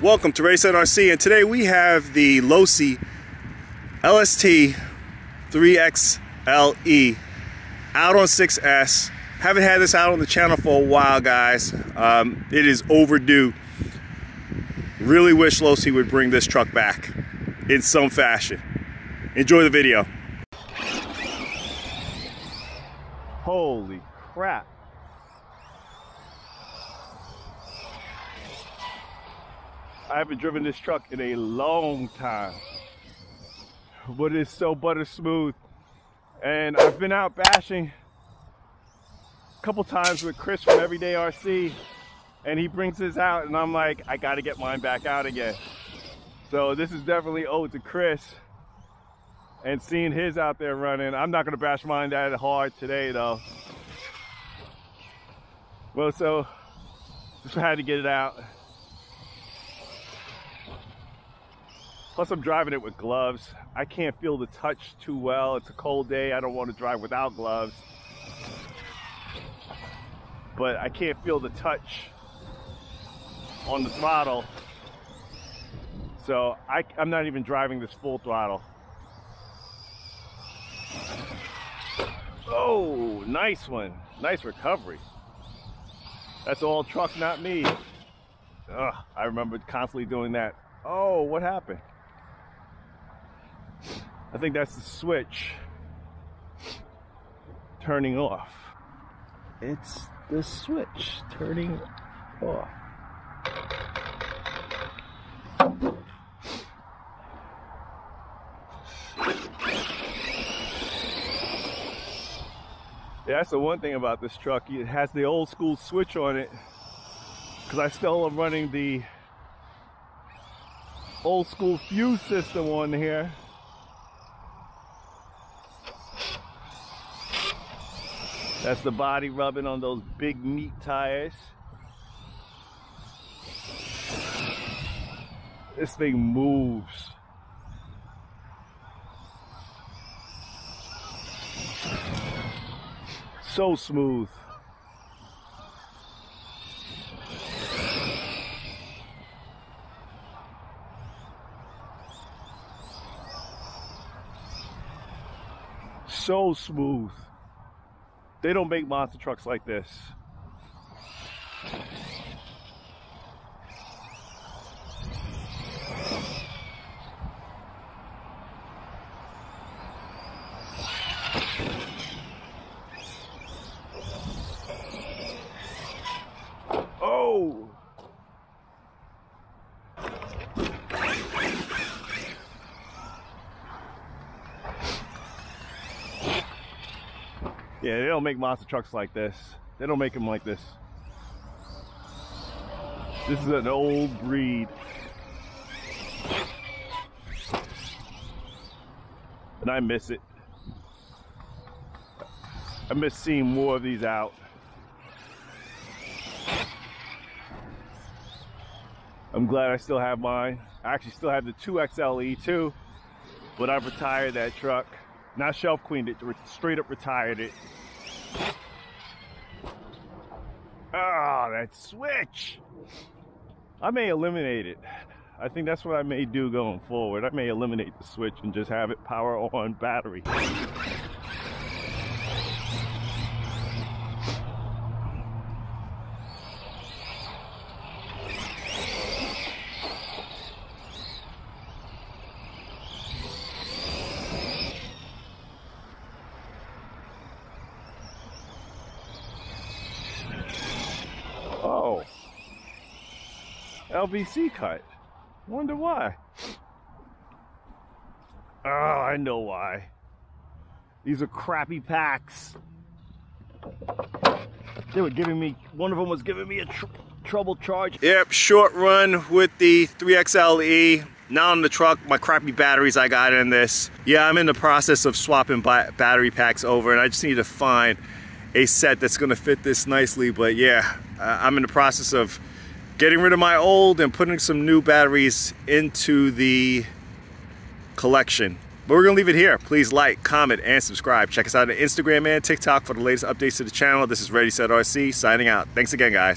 Welcome to Ready Set RC and today we have the Losi LST 3XLE out on 6S. Haven't had this out on the channel for a while guys. Um, it is overdue. Really wish Losi would bring this truck back in some fashion. Enjoy the video. Holy crap. I haven't driven this truck in a long time. But it's so butter smooth. And I've been out bashing a couple times with Chris from Everyday RC. And he brings this out and I'm like, I gotta get mine back out again. So this is definitely owed to Chris and seeing his out there running. I'm not gonna bash mine that hard today though. Well, so just had to get it out. Plus I'm driving it with gloves. I can't feel the touch too well. It's a cold day. I don't want to drive without gloves. But I can't feel the touch on the throttle. So I, I'm not even driving this full throttle. Oh, nice one. Nice recovery. That's all truck, not me. Ugh, I remember constantly doing that. Oh, what happened? I think that's the switch turning off. It's the switch turning off. Yeah, that's the one thing about this truck. It has the old school switch on it. Because I still am running the old school fuse system on here. That's the body rubbing on those big meat tires. This thing moves. So smooth. So smooth. They don't make monster trucks like this. Oh! Yeah, they don't make monster trucks like this. They don't make them like this. This is an old breed. And I miss it. I miss seeing more of these out. I'm glad I still have mine. I actually still have the 2XLE too, but I've retired that truck. Not shelf queened it, straight up retired it. Ah, oh, that switch. I may eliminate it. I think that's what I may do going forward. I may eliminate the switch and just have it power on battery. Oh. LVC cut. Wonder why. Oh, I know why. These are crappy packs. They were giving me, one of them was giving me a tr trouble charge. Yep, short run with the 3XLE. Now on the truck, my crappy batteries I got in this. Yeah, I'm in the process of swapping battery packs over and I just need to find a set that's gonna fit this nicely. But yeah, uh, I'm in the process of getting rid of my old and putting some new batteries into the collection. But we're gonna leave it here. Please like, comment, and subscribe. Check us out on Instagram and TikTok for the latest updates to the channel. This is Ready Set RC signing out. Thanks again, guys.